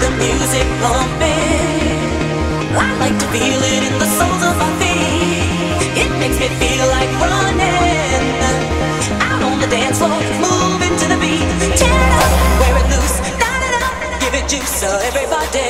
the music pumping. I like to feel it in the soles of my feet. It makes me feel like running. Out on the dance floor, moving to the beat. Tear it up, wear it loose, it up, give it juice. So everybody.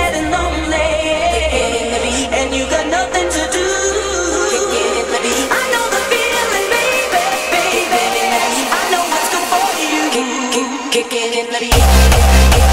Yeah.